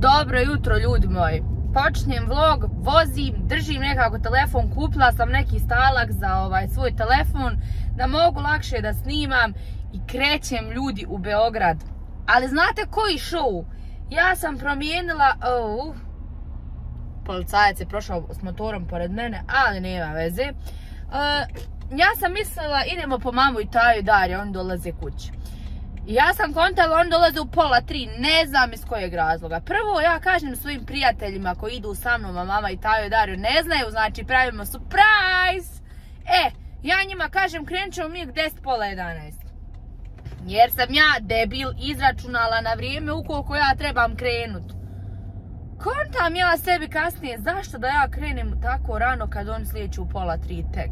Dobro jutro ljudi moji. Počinjem vlog, vozim, držim nekako telefon, kupila sam neki stalak za ovaj svoj telefon da mogu lakše da snimam i krećem ljudi u Beograd. Ali znate koji show? Ja sam promijenila, oh, policajac je prošao s motorom pored mene, ali nema veze. E, ja sam mislila idemo po mamu i taju Darje, oni dolaze kući. Ja sam kontala, on dolaze u pola tri, ne znam iz kojeg razloga. Prvo ja kažem svojim prijateljima koji idu sa mnom, a mama i Tajo i Dario ne znaju, znači pravimo surprise! E, ja njima kažem krenut ćemo mi 10 pola 11. Jer sam ja debil izračunala na vrijeme ukoliko ja trebam krenut. Kontam ja sebi kasnije zašto da ja krenem tako rano kad on slijeću u pola tri tek.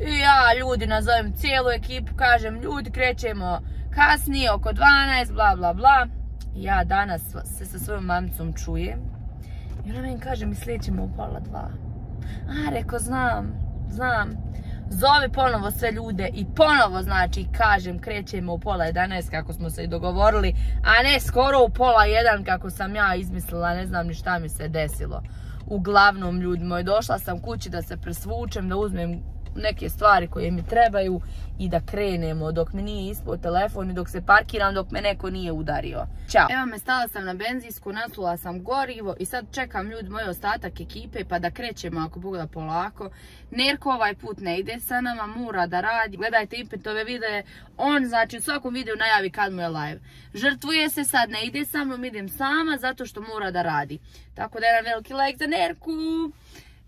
I ja ljudi nazovem cijelu ekipu, kažem ljudi krećemo kasnije oko 12, bla bla bla. Ja danas se sa svojom mamicom čujem. I ona meni kaže mi slijećemo u pola dva. A reko znam, znam. Zove ponovo sve ljude i ponovo znači kažem krećemo u pola 11 kako smo se i dogovorili, a ne skoro u pola 1 kako sam ja izmislila, ne znam ni šta mi se desilo. Uglavnom ljudi moji, došla sam kući da se presvučem, da uzmem neke stvari koje mi trebaju i da krenemo dok mi nije ispod telefon i dok se parkiram dok me neko nije udario. Ćao! Evo me, stala sam na benzinsku, nasula sam gorivo i sad čekam ljudi moj ostatak ekipe pa da krećemo ako Bog da polako. Nerko ovaj put ne ide sa nama, mora da radi. Gledajte Impetove videe, on znači u svakom videu najavi kad mu je live. Žrtvuje se sad, ne ide sa mnom, idem sama zato što mora da radi. Tako da jedan veliki like za Nerku!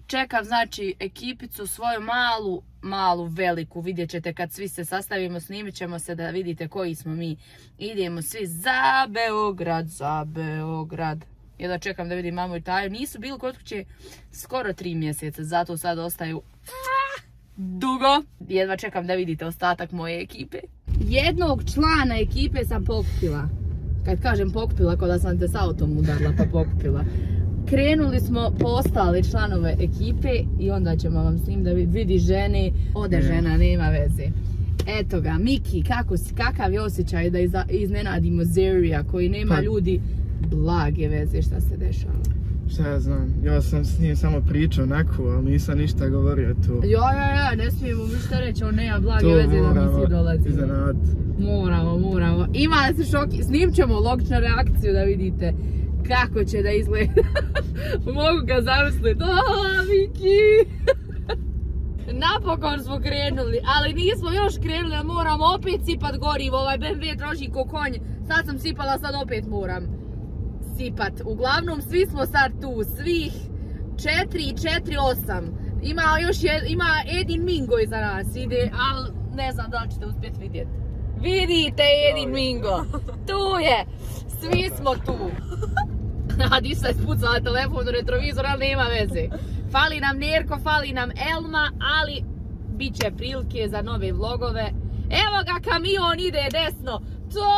Čekam znači ekipicu svoju malu, malu, veliku, vidjet ćete kad svi se sastavimo, snimit ćemo se da vidite koji smo mi. Idemo svi za Beograd, za Beograd. Jedva čekam da vidim mamu i taju. Nisu bili kod kuće skoro tri mjeseca, zato sad ostaju dugo. Jedva čekam da vidite ostatak moje ekipe. Jednog člana ekipe sam pokupila. Kad kažem pokupila, kao da sam te s autom udarla pa pokupila krenuli smo po ostale članove ekipe i onda ćemo vam s njim da vidi žene, ode žena, nema veze. Eto ga, Miki, kako si, kakav je osjećaj da iznenadimo Zerija koji nema pa- ljudi blage veze šta se dešava? Šta ja znam, ja sam s njim samo pričao onako, ali nisam ništa govorio tu. Ja, ja, ja, ne smijemo ništa reći, on nema blage veze da mi si dolazi. Moramo, moramo. Ima se šoki, snimit ćemo logičnu reakciju da vidite kako će da izgleda. Mogu ga zamisliti. Aaa, Miki! Napokon smo krenuli, ali nismo još krenuli, moramo opet sipat gorivo, ovaj BMW troši ko konj. Sad sam sipala, sad opet moram sipat. Uglavnom, svi smo sad tu, svih 4 i 4, 8. Ima još ima Edin Mingo iza nas, ide, ali ne znam da li ćete uspjeti vidjeti. Vidite Edin Mingo, tu je, svi smo tu. A Disa je spucala telefon u retrovizor, ali nema veze. Fali nam Nerko, fali nam Elma, ali bit će prilike za nove vlogove. Evo ga, kamion ide desno. To,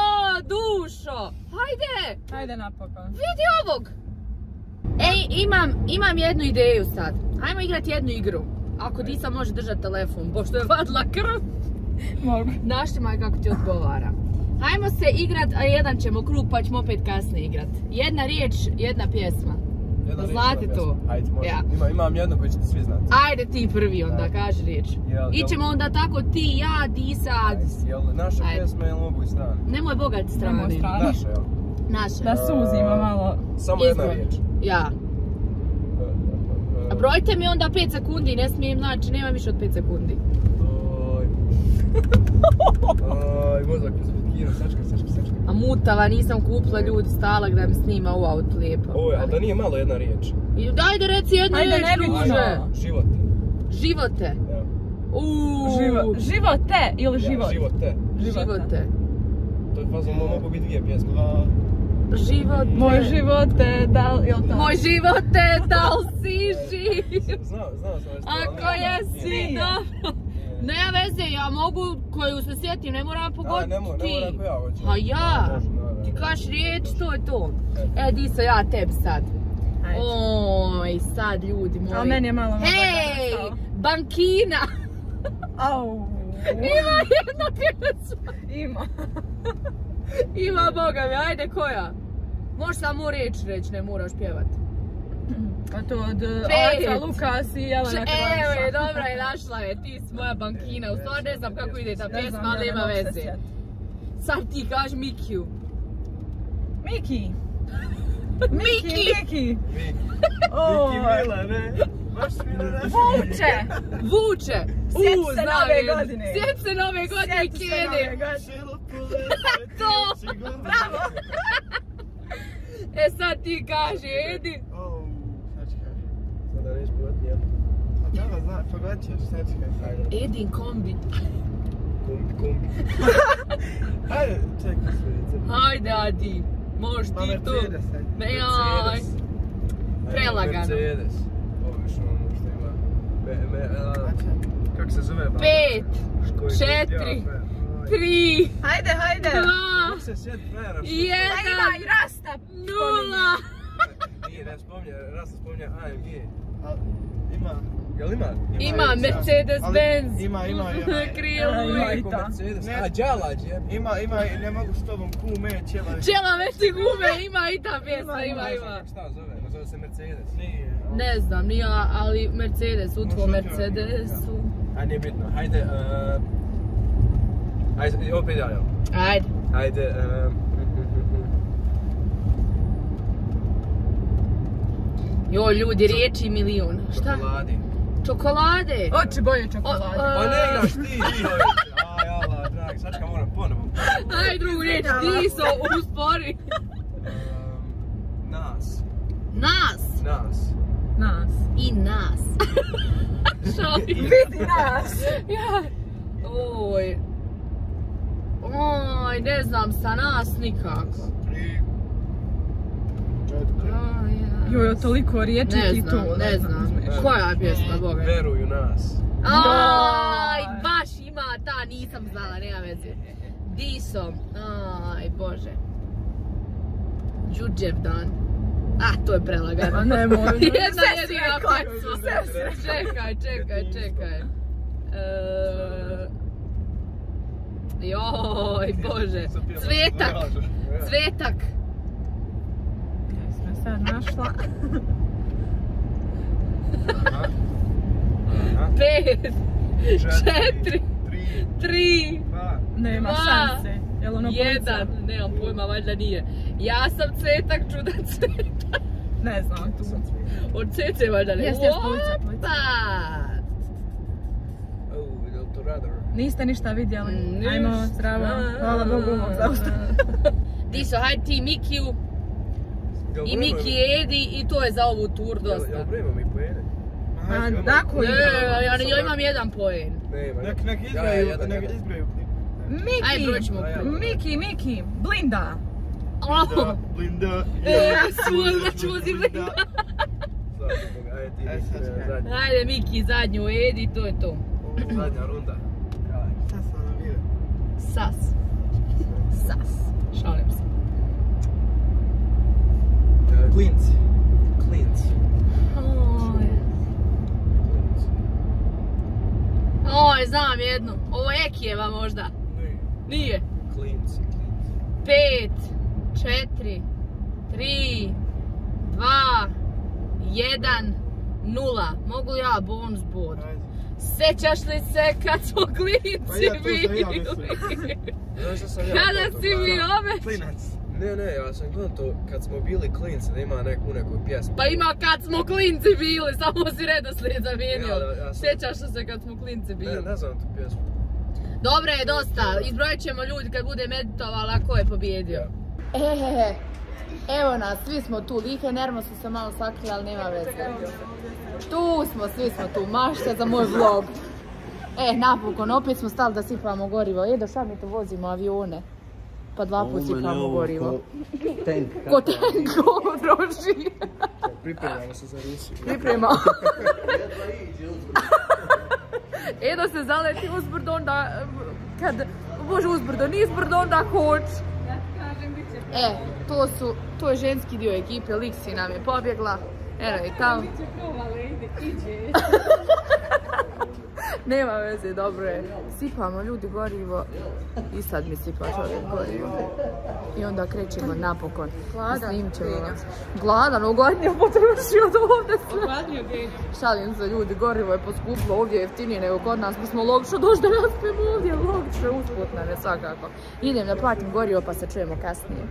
dušo. Hajde. Hajde napokon. Vidi ovog. Ej, imam, imam jednu ideju sad. Hajmo igrati jednu igru. Ako Disa može držati telefon, pošto je vadla krv. Mogu. Naštima kako ti odgovara. Hajmo se igrat, a jedan ćemo krug pa ćemo opet kasnije igrat. Jedna riječ, jedna pjesma. Jedna Znate to? Ajde, Ima, imam jednu koju ćete svi znati. Ajde ti prvi onda, kaži riječ. Ićemo onda tako ti, ja, ti sad. Jel naša Ajde. pjesma ili mogu i strane? Nemoj bogat strane. Nemoj strane. Naša, jel? Naša. Da suzimo malo. Samo jedna riječ. Ja. A brojte mi onda 5 sekundi, ne smijem, znači nema više od 5 sekundi. Oj. Oj, mozak a mutava, nisam kupila ljudi stalak da mi snima u auto lijepo. Oj, ali da nije malo jedna riječ. Daj da reci jednu riječ, druže. Živote. Živote? živote ili život? Živote. Živote. To je fazom, mogu biti dvije pjesme. Živote. Moj živote, da li, Moj živote, da li si živ? Znao, znao sam. Ako jesi, dobro. Ne veze, ja mogu koju se sjetim, ne moram pogoditi ti. Ne moram ako ja hoću. Pa ja, ti kaš riječ, to je to. E, di se ja tebi sad. Oj, sad ljudi moji. A meni je malo Hej, bankina. Au. Ima jedna pjesma. Ima. Ima, boga mi, ajde koja? Možeš samo riječ reći, ne moraš pjevat. A to od Pet. Aca, Lukas i Jelena Evo je, dobra je, našla je, ti si moja bankina. U stvari ne znam kako ide ta pjesma, ali se veze. Sad ti kaži Mikiju. Miki! Miki! Miki! Miki Mila, ne? Vuče! Vuče! Sjeti se nove je. godine. Sjeti se nove godine i kjede. To. Bravo! E sad ti kaži, Edi. Au, sad čekaj. Sada neš pjevat nijedno. A dobro, zna, pogledat ćeš, sad čekaj. Edin kombi. Kumbi, kumbi. Ajde, čekaj. Hajde, Adi. Možeš ti to. Mercedes, ajde. Mercedes. Prelagano. Mercedes. Ovo više ono što ima. Me, me, a, Znači, kako se zove? Pet, Škoj- četiri, tri, Hajde, hajde! dva, što- Da ima jedan, i rasta! nula. Nije, ne spominje, raz se spominje AMG. ima. Jel ima? Ima Mercedes ali Benz. Ima, ima, u ima. krilu. Ima i ta. A, Đalađ je. Ima, ima, i ne mogu s tobom kume, ćela. Čela veći gume, ima i ta pjesma, ima, Ne znam ima. Šta zove? Ne zove se Mercedes. Nije. Ne znam, nije, ali Mercedes, u tvoj Mercedesu. A nije bitno. Hajde, uh, Ajde, opet ja, jel? Ajde. Hajde, uh, Jo, ljudi, riječi milijun. Šta? Čokoladi. Čokolade. Oči boje čokolade. O, o, Pa ne igraš ti. Aj, Allah, dragi, sad ću moram ponovo. Aj, drugu riječ, Diso, uspori. Um, nas. Nas. Nas. Nas. I nas. Šalim. Vidi nas! Ja. Oj. Oj, ne znam, sa nas nikako. Tri. Četiri. Joj, toliko riječi Ne i tu. znam, ne znam. Koja je pjesma, Boga? Veruj u nas. Aj, baš ima ta, nisam znala, nema veze. Disom, aj, bože. Đuđevdan. Ah, to je prelagano. A ne mogu. Jedna jedina pjesma. Čekaj, čekaj, čekaj. E, Joj, bože. Cvetak, cvetak. Jesmo sad našla. Aha. Aha. Pet, četiri, Tri. tri, Dva. Nema Dva. šanse. Jel ono jedan. Nemam pojma, valjda nije. Ja sam cvetak, čudan. Ne znam tu. Od cece valjda ne. Polica, polica. Niste ništa vidjeli. Mm, Ajmo, zdravo. Hvala Bogu ovog zaustavljanja. Diso, hajde ti Mikiju i Miki Edi i to je za ovu tur Jel dosta. brojimo mi pojene? Ma, A, tako Ne, je. ja, ja imam jedan poen. Nek, nek Ja, izbraju, nek izbraju. Miki! ja. Miki, Miki! Blinda! Oh, Blinda. E, svoj da ću vozi Blinda. Ajde Miki, ja. zadnju Edi, to je to. Zadnja runda. Ono. Sas. Šalim se. E, Klinci. Klinci. Oj. Klinci. Oj, znam jednu. Ovo je Ekijeva možda. Ne. Nije. Klinci, klinci. Pet, četiri, tri, dva, jedan, nula. Mogu ja bonus bod? Ajde. Sećaš li se kad smo Pa klinci ja, to sam ja bili? mislio. Znaš šta sam ja Kada gledao? si mi ove? Klinac. Ne, ne, ja sam gledao to kad smo bili klinci da ima neku, neku pjesmu. Pa ima kad smo klinci bili, samo si redoslijed zamijenio. Ja, da, ja sam- Sećaš li se kad smo klinci Ne, bili? ne znam tu pjesmu. Dobro je, dosta. Izbrojit ćemo ljudi kad bude meditovala ko je pobjedio. E, evo nas, svi smo tu. Like Nermo su se malo sakrili, ali nema veze. Tu smo, svi smo tu. Mašta za moj vlog. E, napokon, opet smo stali da sipamo gorivo. E, do sad mi to vozimo avione. Pa dva put sipamo gorivo. Tank. Ko tenko droži. Pripremamo se za Rusiju. Priprema. E, da se zaleti uzbrdo, onda, kad, bože uzbrdo, nizbrdo, onda hoć. E, to su, to je ženski dio ekipe, Liksi nam je pobjegla. Eno je tamo. Nema veze, dobro je. Sipamo ljudi gorivo i sad mi sipa čovjek gorivo. I onda krećemo napokon. Gladan, vas. Gladan, ugodnije potrošio od ovdje sve. Ogladnio genij. Šalim se ljudi, gorivo je poskupilo, ovdje je jeftinije nego kod nas, pa smo logično došli da raspijemo ovdje, logično, usput nam je svakako. Idem da platim gorivo pa se čujemo kasnije.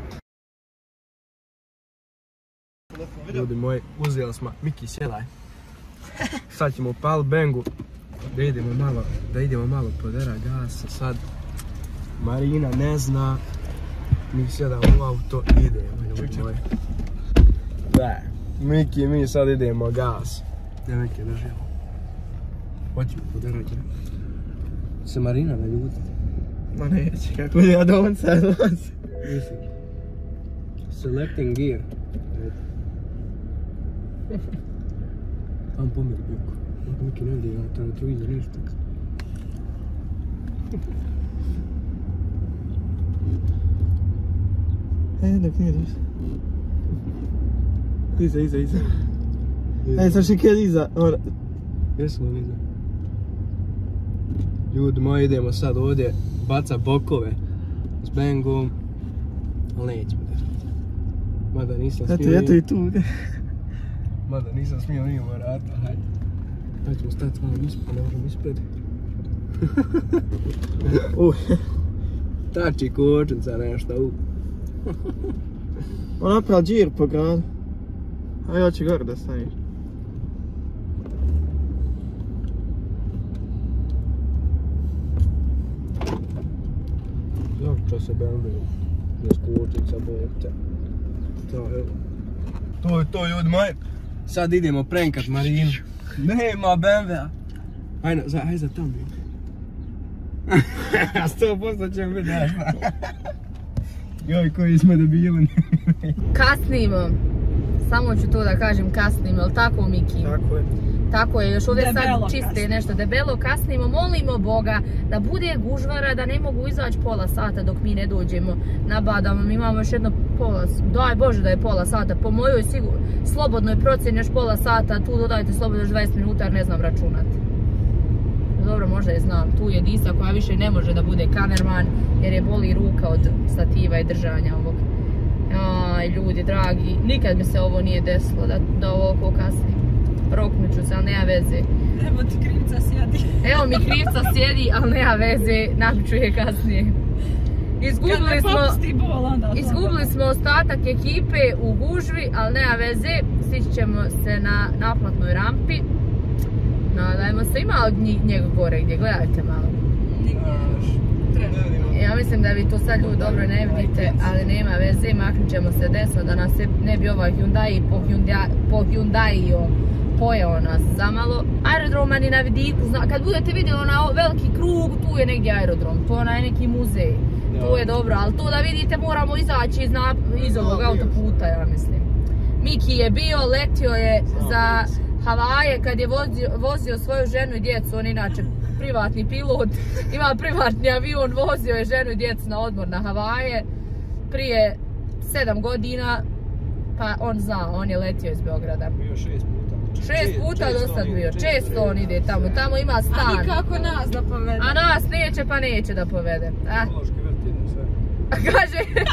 Ljudi moji, uzeli smo, Miki sjedaj. Sad ćemo upali bengu, da idemo malo, da idemo malo podera gasa sad. Marina ne zna, mi sjedamo u auto, idemo ljudi moji. Da, Miki i mi sad idemo gas. Ne Miki, držimo. Hoćemo poderati. Se Marina ne ljuti. Ma neće, kako ja don't sad. Mislim. Selecting gear. Tam pomeri bjeku. E, dok nije. Iza, iza, iza. E, sad še kad iza. Jesmo li iza? Ljudi moji, idemo sad ovdje baca bokove s bengom, ali nećemo držati. Mada nisam Eto, smio eto ni- i tu. Mada nisam smio mimo vrata, hajde. Hajde ćemo stati malo ispred, ne možemo ispred. Uh, Tači kočnica nešto, u. on naprav džir po gradu. A ja ću gore da staniš. Zašto se BMW bez kočnica, bog te. To je, to je to ljudi moji. Sad idemo prenkat Marinu. Nema BMW-a. Ajde, za, ajde za tamo. Sto posto će biti. Joj, koji smo debili. Kasnimo. Samo ću to da kažem kasnimo, jel tako Miki? Tako je. Tako je, još ovdje sad čiste kasnimo. nešto debelo, kasnimo, molimo Boga da bude gužvara, da ne mogu izaći pola sata dok mi ne dođemo na badamo. Mi imamo još jedno pola, daj Bože da je pola sata, po mojoj sigur, slobodnoj procjeni još pola sata, tu dodajte slobodno još 20 minuta jer ne znam računat. Dobro, možda je znam, tu je Disa koja više ne može da bude kamerman jer je boli ruka od stativa i držanja ovog. Aj, ljudi dragi, nikad mi se ovo nije desilo da, da ovoliko kasni. Roknut ću se, ali nema veze. Evo ti krivca sjedi. Evo mi krivca sjedi, ali nema veze, napiću je kasnije. Izgubili smo, bol, onda... izgubili smo ostatak ekipe u gužvi, ali nema veze, stići ćemo se na naplatnoj rampi. Nadajmo se, ima od njih, njega gore gdje, gledajte malo. Nigdje još. Ja mislim da vi to sad ljudi dobro ne vidite, ali nema veze, maknut ćemo se desno da nas se ne bi ovaj Hyundai po, Hyundai, po Hyundaio pojeo nas zamalo. Aerodroma ni na vidiku, zna, kad budete vidjeli onaj veliki krug, tu je negdje aerodrom, to je onaj neki muzej. To je dobro, ali to da vidite moramo izaći iz, ovog autoputa, ja mislim. Miki je bio, letio je za Havaje kad je vozio, vozio svoju ženu i djecu, on je inače privatni pilot, ima privatni avion, vozio je ženu i djecu na odmor na Havaje prije 7 godina, pa on zna, on je letio iz Beograda. Bio šest puta. Šest puta do sad bio, često on ide tamo, tamo ima A stan. nikako nas da povede. A nas neće pa neće da povede. A kaže...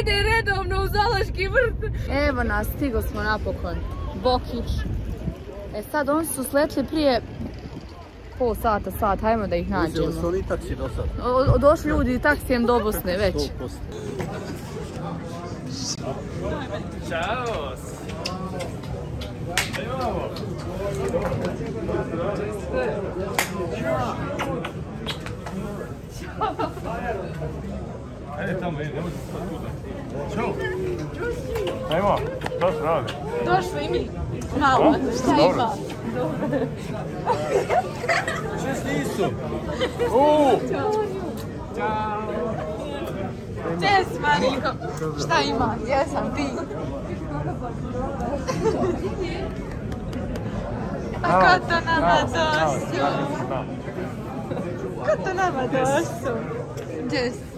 Ide redovno u Zaloški vrt. Evo nas, stigo smo napokon. Bokić. E sad, oni su sletli prije pol sata, sat, hajmo da ih nađemo. li taksi do sad? Došli ljudi taksijem do Bosne već. Ajmo, šta se radi? Došli i mi. Malo, šta ima? Čest, Marinko. Šta ima? Jesam ti. A ko to nama dosu? Ko to nama dosu? Jess.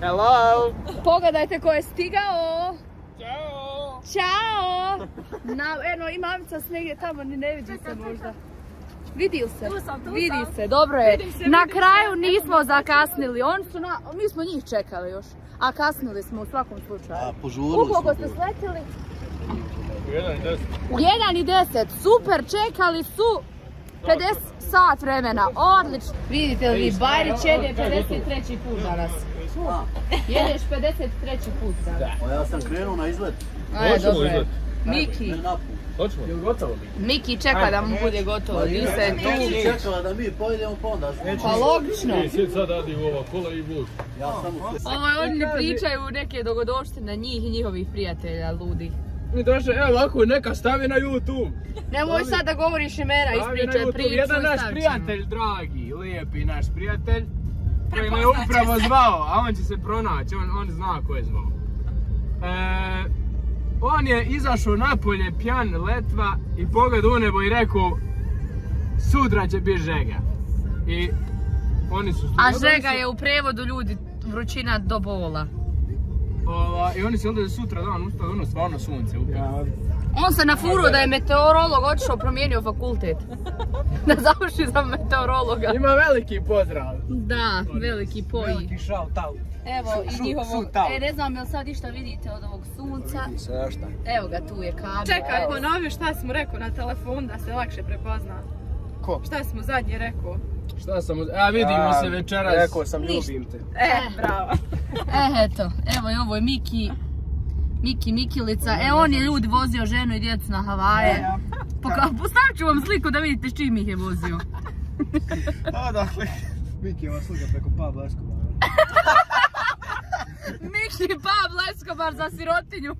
Hello! Pogledajte ko je stigao. Ćao. Ćao. Na, eno, i mamica se negdje tamo, ni ne vidi se možda. Vidi se? Vidi se, dobro je. Na kraju nismo zakasnili, oni su na, mi smo njih čekali još. A kasnili smo u svakom slučaju. A, požurili U koliko smo ste sletili? U 1 i 10, super, čekali su 50 sat vremena, odlično. Vidite li vi, Bajrić jede 53. put danas. Jedeš 53. put danas. A ja sam krenuo na izlet. Aj, Hoćemo dobro je. Miki. Hoćemo. Gotovo? Miki čeka da mu bude gotovo, di se tu. Ti čekala da mi pojedemo pa onda. Pa logično. I sjed sad radi u ova kola i vuk. Ja samo Ovo oni ne pričaju neke dogodoštine njih i njihovih prijatelja, ludi. Mi došli, evo ovako, neka stavi na YouTube. Nemoj sad da govoriš imena, na ispričaj priču Jedan naš prijatelj, dragi, lijepi naš prijatelj, koji me je upravo zvao, a on će se pronaći, on, on zna ko je zvao. E, on je izašao napolje pjan letva i pogledao u nebo i rekao sutra će biti žega. I oni su A žega su- je u prevodu ljudi vrućina do bola. ova, I oni su onda sutra dan ustali, ono stvarno sunce upravo. On se nafuro da je meteorolog otišao promijenio fakultet. Da završi za meteorologa. Ima veliki pozdrav. Da, veliki poji. Veliki shout out. Evo i Šu- njihovo, e ne znam jel sad išta vidite od ovog sunca. Evo ga tu je kabel. Čekaj, ponovi šta smo rekao na telefon da se lakše prepozna. Ko? Šta smo zadnje rekao? Šta sam... A vidimo se večeras. Rekao sam ljubim te. E, bravo. E, eto, evo i ovo je Miki, Miki Mikilica. E, on je ljudi vozio ženu i djecu na Havaje. Poka- Postavit ću vam sliku da vidite s čim ih je vozio. Odakle? Miki vas slika preko Pablo Escobara. Miki Pablo Escobar za sirotinju.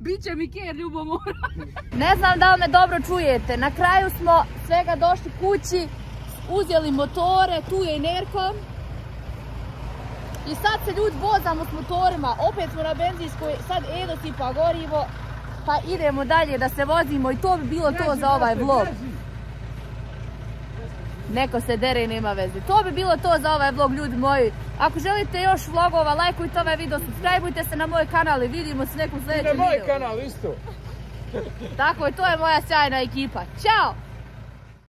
Biće mi ker ljubomora. Ne znam da li me dobro čujete. Na kraju smo svega došli kući, uzeli motore, tu je i Nerko. I sad se ljudi vozamo s motorima, opet smo na benzinskoj, sad Edo sipa gorivo, pa idemo dalje da se vozimo i to bi bilo to za ovaj vlog. Neko se dere i nema veze. To bi bilo to za ovaj vlog, ljudi moji. Ako želite još vlogova, lajkujte ovaj video, subscribeujte se na moj kanal i vidimo se nekom Na sljedećem moj videu. kanal isto. Tako je, to je moja sjajna ekipa. Ćao!